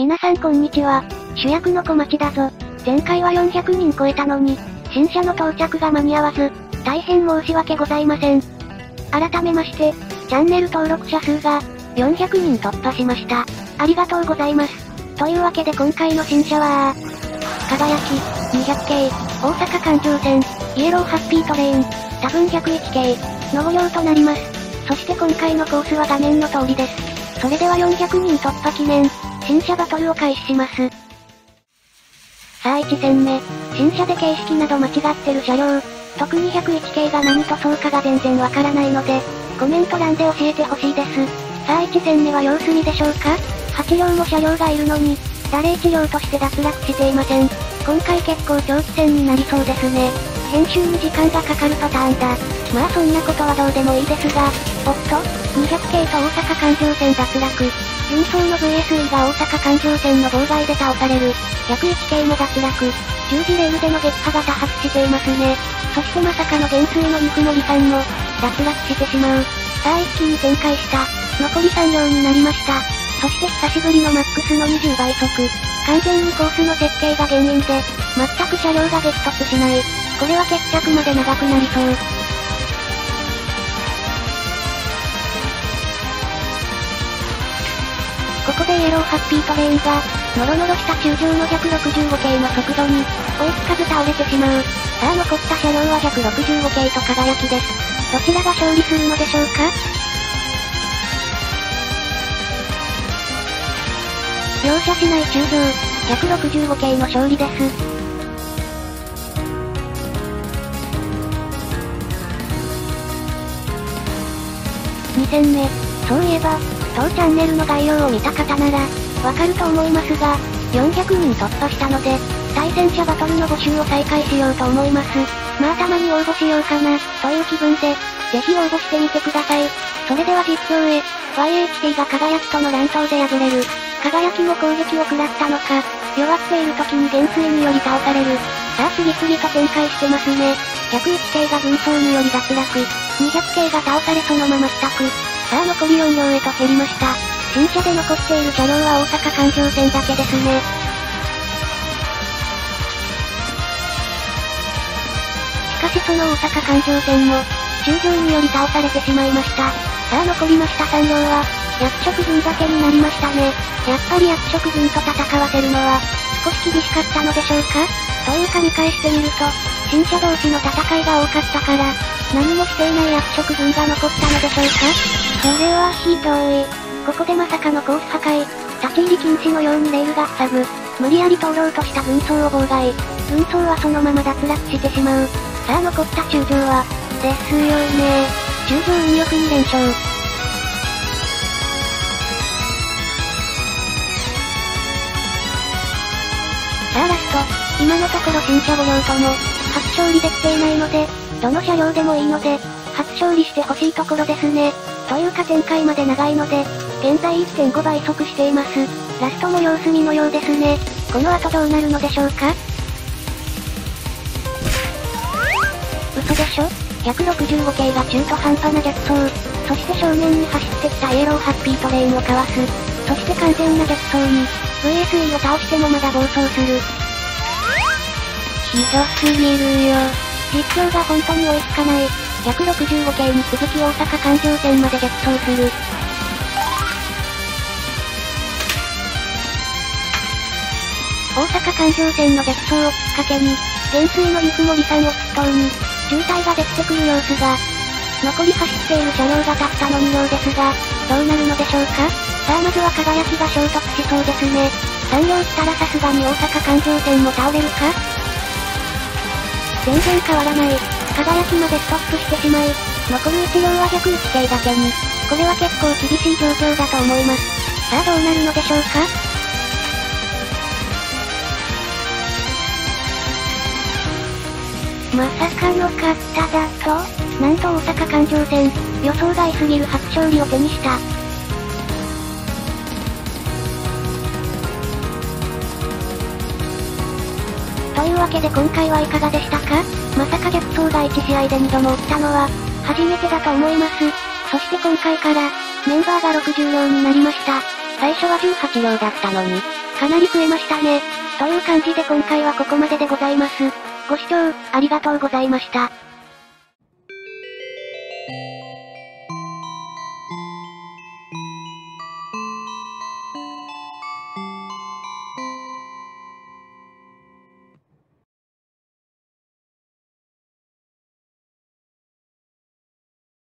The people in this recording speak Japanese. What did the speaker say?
皆さんこんにちは。主役の小町だぞ。前回は400人超えたのに、新車の到着が間に合わず、大変申し訳ございません。改めまして、チャンネル登録者数が、400人突破しました。ありがとうございます。というわけで今回の新車は、輝き、200系、大阪環状線、イエローハッピートレイン、多分101系、の5両となります。そして今回のコースは画面の通りです。それでは400人突破記念、新車バトルを開始します。さあ1戦目、新車で形式など間違ってる車両、特に101系が何とそうかが全然わからないので、コメント欄で教えてほしいです。さあ1戦目は様子見でしょうか ?8 両も車両がいるのに、誰1両として脱落していません。今回結構長期戦になりそうですね。編集に時間がかかるパターンだ。まあそんなことはどうでもいいですが、おっと、200系と大阪環状線脱落。運送の VSE が大阪環状線の妨害で倒される。101系も脱落。十字レールでの撃破が多発していますね。そしてまさかの減衰の肉森さんも、脱落してしまう。さあ一気に展開した。残り3両になりました。そして久しぶりのマックスの20倍速。完全にコースの設計が原因で、全く車両が激突しない。これは決着まで長くなりそう。ここでイエローハッピートレインが、ノロノロした中上の165系の速度に、追いつかず倒れてしまう。さあ残った車両は165系と輝きです。どちらが勝利するのでしょうか？容赦しない中上、165系の勝利です。2戦目、そういえば、当チャンネルの概要を見た方なら、わかると思いますが、400人突破したので、対戦者バトルの募集を再開しようと思います。まあたまに応募しようかな、という気分で、ぜひ応募してみてください。それでは実況へ、YHT が輝きとの乱闘で敗れる。輝きも攻撃を食らったのか、弱っている時に減衰により倒される。さあ次々と展開してますね。101系が軍曹により脱落。200系が倒されそのまま帰宅。さあ残り4両へと減りました。新車で残っている車両は大阪環状線だけですね。しかしその大阪環状線も、中上により倒されてしまいました。さあ残りました3両は、役職軍だけになりましたね。やっぱり役職軍と戦わせるのは、少し厳しかったのでしょうか？というか見返してみると、新車同士の戦いが多かったから、何もしていない役職軍が残ったのでしょうか？それはひどい。ここでまさかのコース破壊。立ち入り禁止のようにレールが塞ぐ。無理やり通ろうとした軍曹を妨害。軍曹はそのまま脱落してしまう。さあ残った中将は、ですよね中将運力に連勝。さあラスト。今のところ新車5両とも、初勝利できていないので、どの車両でもいいので、初勝利してほしいところですね。というか展開まで長いので、現在1.5倍速しています。ラストも様子見のようですね。この後どうなるのでしょうか？嘘でしょ ?165 系が中途半端な逆走。そして正面に走ってきたイエローハッピートレインをかわす。そして完全な逆走に、VSE を倒してもまだ暴走する。ひどすぎるよ。実況が本当に追いつかない。165系に続き大阪環状線まで逆走する。大阪環状線の逆走をきっかけに、減衰の陸森さんを筆頭に、渋滞ができてくる様子が、残り走っている車両がたったの2両ですが、どうなるのでしょうかさあまずは輝きが衝突しそうですね。3両来たらさすがに大阪環状線も倒れるか全然変わらない。輝きまでストップしてしまい、残る1両は101系だけに、これは結構厳しい状況だと思います。さあどうなるのでしょうか？まさかの勝っただと、なんと大阪環状線、予想外すぎる初勝利を手にした。というわけで今回はいかがでしたか？まさか逆走が1試合で2度も起きたのは、初めてだと思います。そして今回から、メンバーが60両になりました。最初は18両だったのに、かなり増えましたね。という感じで今回はここまででございます。ご視聴、ありがとうございました。